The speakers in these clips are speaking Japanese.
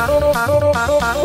바로 바로 바로 바로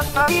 Bye.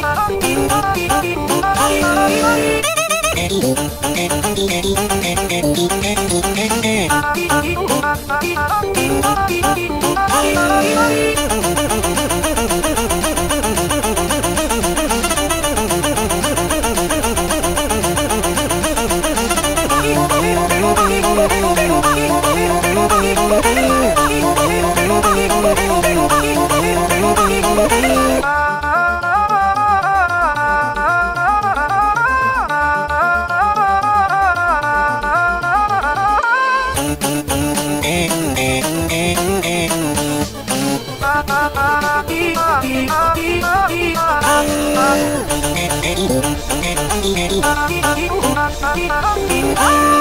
Ah!